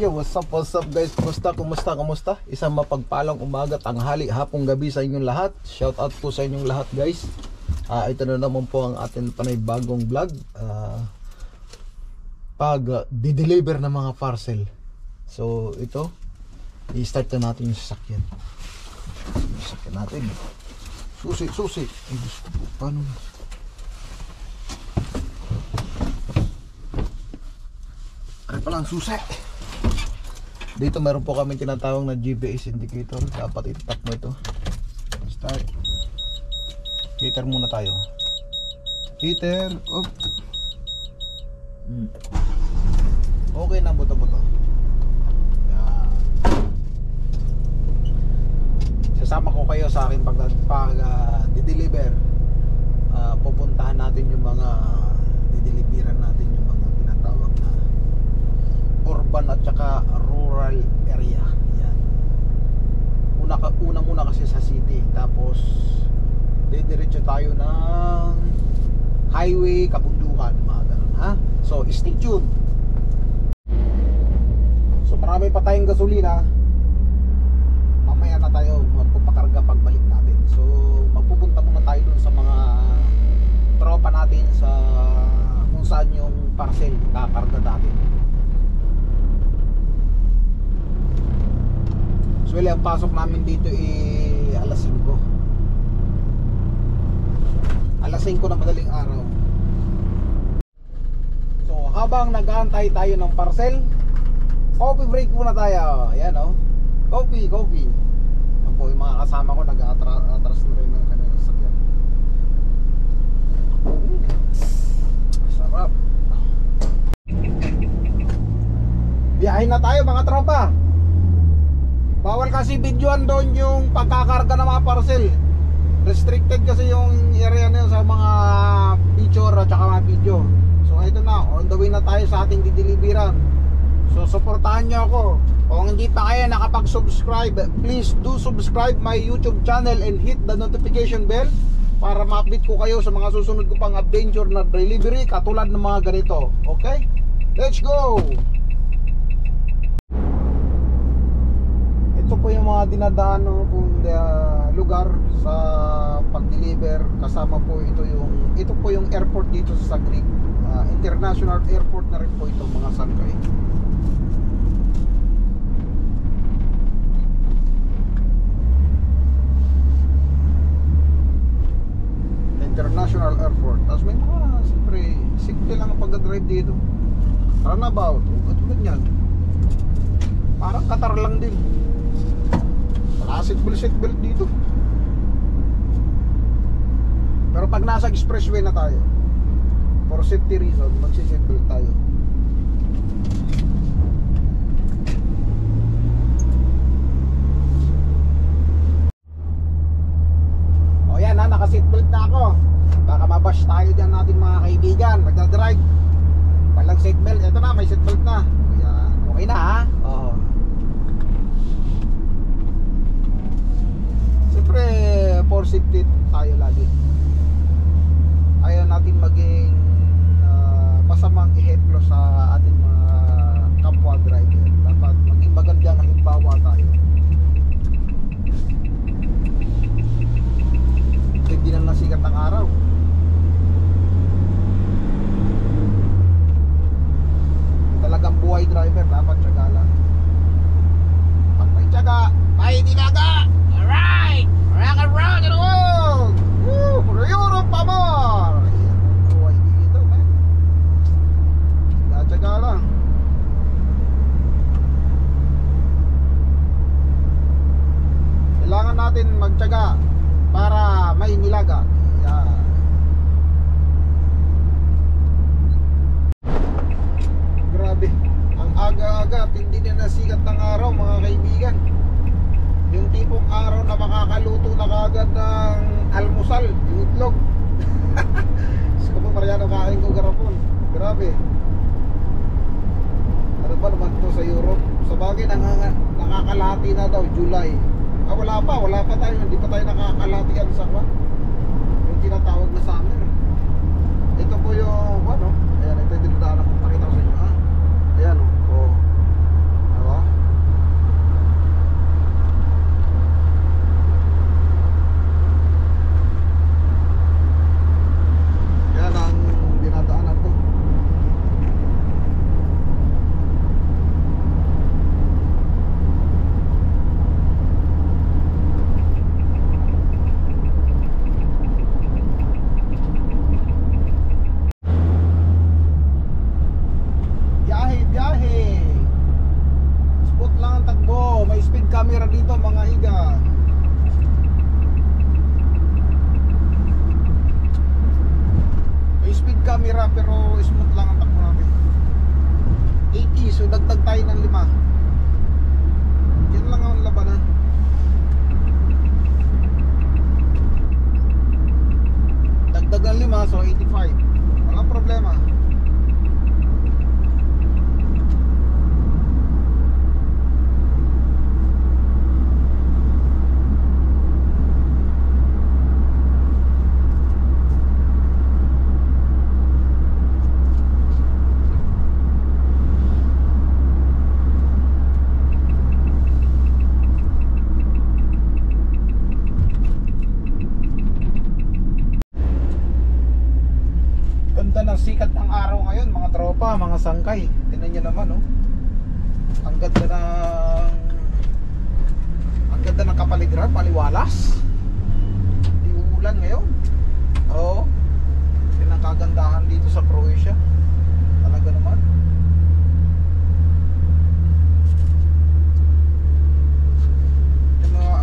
Yo, what's up, what's up guys? Kumusta, kumusta, kumusta? Isang mapagpalang umaga, tanghali, hapong gabi sa inyong lahat. Shout out po sa inyong lahat guys. Ah, ito na naman po ang ating panay bagong vlog. Ah, pag uh, di-deliver ng mga parcel. So, ito, i-start na natin yung sasakyan. Yung sasakyan natin. Susi, susi. Ay, Diyos ko paano? Ano pala ang susi? Dito meron po kami tinatawag na GPS indicator. Dapat itap mo ito. Start. Heater muna tayo. Heater. Up. Hmm. Okay na buto-buto. Yan. Sasama ko kayo sa akin pag, pag uh, di-deliver. Ah, pupuntahan natin yung mga dideliveran natin yung mga urban at saka rural area. Yan. Una, ka, una muna kasi sa city. Tapos, didiretso tayo ng highway, kabundukan, mga ganun, ha? So, stay tuned. So, marami pa tayong gasolina. Mamaya na tayo magpapakarga pagbalik natin. So, magpupunta muna tayo dun sa mga tropa natin sa kung saan yung parcel kakarga natin. Well, ang pasok namin dito ay alas 5. Alas 5 na madaling araw. So, habang nag-aantay tayo ng parcel, coffee break muna tayo. Ayan, oh. Coffee, coffee. Yan po, yung mga kasama ko nag-atras na rin ng kanilang sakyan. Mm. Sarap. Biyahin na tayo mga tropa. Bawal kasi videoan doon yung pagkakarga ng mga parcel. Restricted kasi yung area na yun sa mga picture at saka mga video. So ito na, on the way na tayo sa ating dideliveran. So suportahan nyo ako. Kung hindi pa kayo nakapag-subscribe, please do subscribe my YouTube channel and hit the notification bell para ma-update ko kayo sa mga susunod ko pang adventure na delivery katulad ng mga ganito. Okay? Let's go! Ito po yung mga dinadaan kung lugar sa pag-deliver. Kasama po ito yung ito po yung airport dito sa Sagrig Ah, international airport na rin po ito mga sangkay international airport tapos may mga siyempre simple lang ang pagdadrive dito runabout o katulad yan parang Qatar lang din wala seatbelt seatbelt dito pero pag nasa expressway na tayo for safety reason magsi-seatbelt tayo. O yan ha naka-seatbelt na ako. Baka mabash tayo dyan natin mga kaibigan. Magdadrive. Walang seatbelt. Eto na may seatbelt na. Yan okay na ha? Oo. Siyempre, for safety tayo lagi. Natin maging ah, masamang ehemplo sa ating mga kapwa driver. Dapat maging magandang halimbawa tayo. Hindi na nasikat ang araw. Talagang buhay driver, dapat tiyaga lang. Pag may tiyaga, may dinaga! Alright! Rock and roll and roll! Woo! For Europe, pamor! Ayan, buhay dito, man. Tiyaga lang. Kailangan natin magtiyaga para may nilaga. Grabe. Ang aga-aga, hindi na nasikat ng araw, mga kaibigan. Yung tipong araw na makakaluto na kagad ng almusal, yung itlog. Gusto ko Mariano kain ko garapon. Grabe. Ano ba naman to sa Europe? Sa bagay, nakakalati na daw, July. Ah, wala pa, wala pa tayo. Hindi pa tayo nakakalatian sa kwan. Yung tinatawag na summer. Ito po yung, ano, ayan, ito yung dinadaanan ko. mga higa. May speed camera pero smooth lang ang takbo natin. 80 so dagdag tayo ng 5 yan lang ang labanan dagdag ng 5 so 85 walang problema. Ganda ng sikat ng araw ngayon mga tropa, mga sangkay. Tingnan nyo naman oh. Ang ganda ng Ang ganda ng kapaligiran, paliwalas. Di uulan ngayon. Oo. Yun ang kagandahan dito sa Croatia. Talaga naman. Yung mga,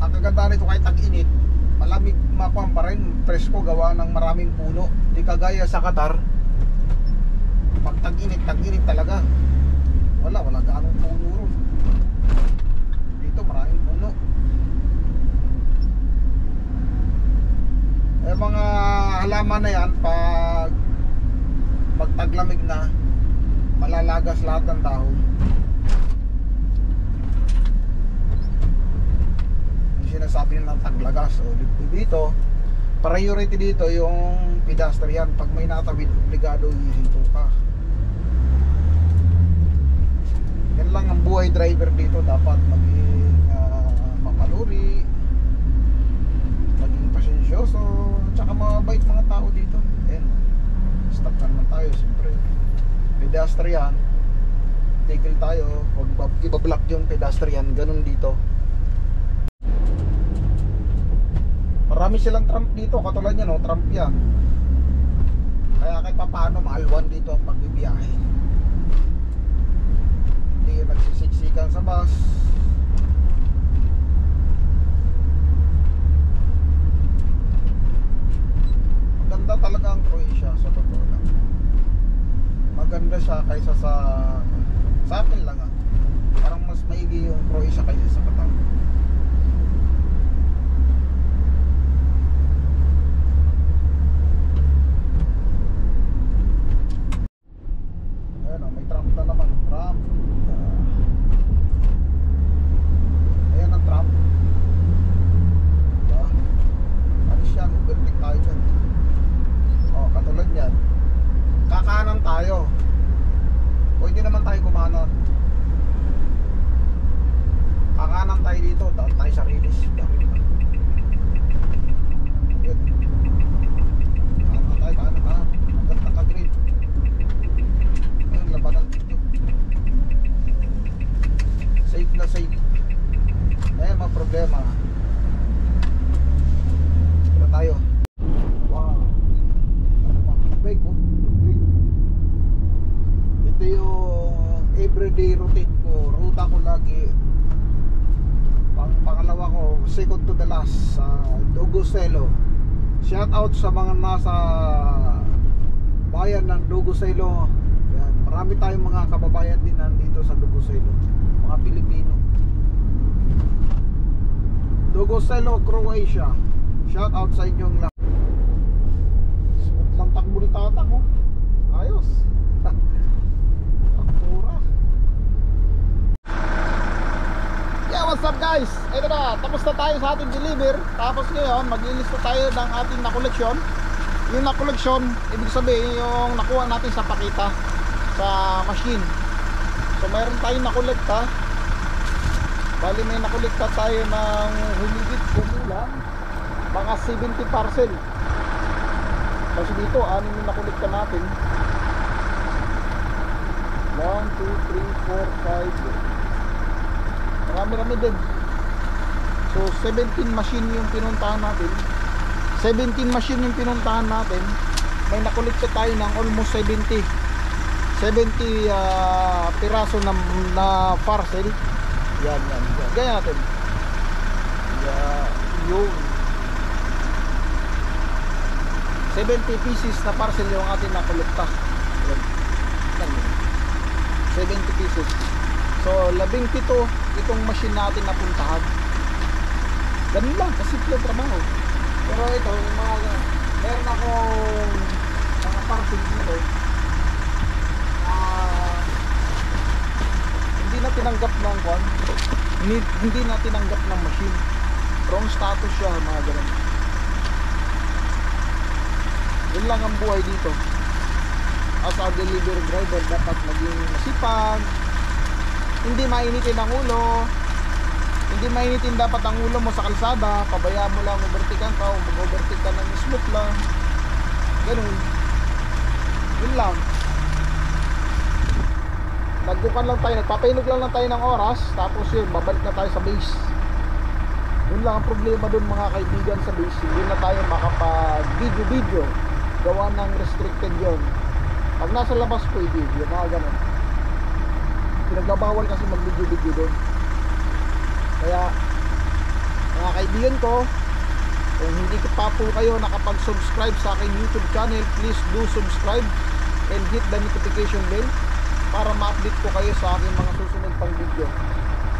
ang kagandahan nito kahit tag-init, malamig makuha pa rin presko gawa ng maraming puno. Di kagaya sa Qatar pag tag-init tag-init talaga. Wala wala ganong puno ron. Dito maraming puno. Eh mga halaman na yan pag pag taglamig na malalagas lahat ng dahon. Yung sinasabi ng taglagas o dito priority dito yung pedestrian. Pag may natawid obligado hihinto ka. Yan lang ang buhay driver dito. Dapat maging uh, mapaluri maging pasensyoso tsaka mabait mga tao dito. Yan stop na naman tayo siyempre. Pedestrian tigil tayo. Huwag ibablock yung pedestrian. Ganun dito Marami silang Trump dito, katulad yan, no? Trump yan. Kaya kahit papaano, maalwan dito ang pagbibiyahe. Hindi yung nagsisiksikan sa bus. Maganda talaga ang Croatia, sa totoo lang. Maganda siya kaysa sa... Sa akin lang ah. Parang mas maigi yung Croatia kaysa sa Qatar. Ayan o, may Trump na naman. Trump. Ayan ang Trump. Diba? Alis yan, overtake tayo dyan. O, katulad yan. Kakanan tayo. Pwede naman tayo kumanan. Kakanan tayo dito, daan tayo sa release. Dami naman. Yun. Kanan tayo, kanan ha. Hanggang naka-green. Ayun, labanan dito. Safe na safe. May mga problema. Tara tayo. Wow. Ano pa? Bike oh. Ito yung everyday routine ko. Ruta ko lagi. Pang pangalawa ko, second to the last sa Duguselo. Shout out sa mga nasa bayan ng Duguselo. Yan, marami tayong mga kababayan din nandito sa Duguselo. Mga Pilipino. Duguselo, Croatia. Shout out sa inyong lahat. Lang takbo ni tatang oh. Ayos. Taktura. Yeah, what's up guys? Ito na, tapos na tayo sa ating deliver. Tapos ngayon, maglilista tayo ng ating na-collection. Yung na-collection, ibig sabihin yung nakuha natin sa pakita sa machine. So mayroon tayong nakolekta. Bali may nakolekta tayo ng humigit kumulang mga 70 parcel. Kasi dito, anim yung nakolekta natin. 1, 2, 3, 4, 5 Marami-rami din. So 17 machine yung pinuntahan natin. 17 machine yung pinuntahan natin. May nakolekta tayo ng almost 70. 70 ah, piraso na, na parcel. Yan, yan. yan. Ganyan natin. Yeah, yun. 70 pieces na parcel yung ating nakolekta. Yan. Yan. 70 pieces. So, labing pito itong machine natin napuntahan. Ganun lang, kasimple ang trabaho. Pero ito, yung mga, meron akong mga parcel dito. Ah, hindi na tinanggap ng kwan. Hindi, hindi na tinanggap ng machine. Wrong status siya, mga ganun. Yun lang ang buhay dito. As a delivery driver, dapat maging masipag, hindi mainitin ang ulo, hindi mainitin dapat ang ulo mo sa kalsada, pabayaan mo lang overtikan ka o mag-overtake ka ng smooth lang. Ganun. Yun lang. Nagbukan lang tayo, nagpapainog lang lang tayo ng oras, tapos yun, babalik na tayo sa base. Yun lang ang problema dun mga kaibigan sa base, hindi na tayo makapag-video-video. Gawa ng restricted yon. Pag nasa labas pwede, yung mga ganun. Pinagbabawal kasi mag-video-video doon. Kaya, mga kaibigan ko, kung hindi pa po kayo nakapag-subscribe sa aking YouTube channel, please do subscribe and hit the notification bell para ma-update ko kayo sa aking mga susunod pang video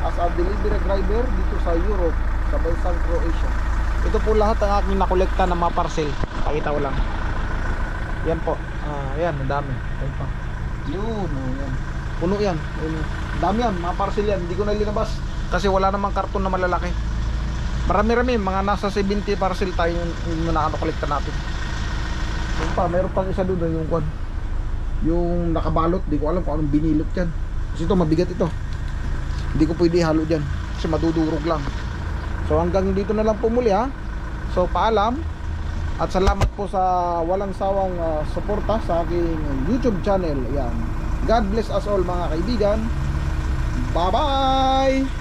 as a delivery driver dito sa Europe, sa bansang Croatia. Ito po lahat ang aking nakolekta na mga parcel. Pakita ko lang. Yan po. Ah, yan, ang dami. Yan pa. Yun, oh, yan. Puno yan. Dami yan, mga parcel yan. Hindi ko na linabas kasi wala namang karton na malalaki. Marami-rami, mga nasa 70 parcel tayo yung, nakakolekta natin. Yung pa, meron pang isa doon yung kwan. Yung nakabalot, di ko alam kung anong binilot yan. Kasi ito, mabigat ito. Hindi ko pwede halo dyan. Kasi madudurog lang. So hanggang dito na lang po muli ha. So paalam. At salamat po sa walang sawang ah, suporta sa aking YouTube channel. Ayan. God bless us all mga kaibigan. Bye-bye!